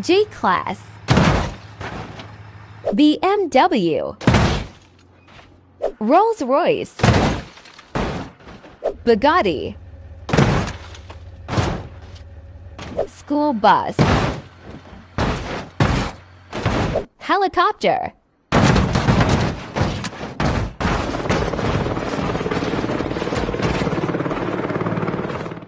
G-Class BMW Rolls-Royce Bugatti. School bus. Helicopter.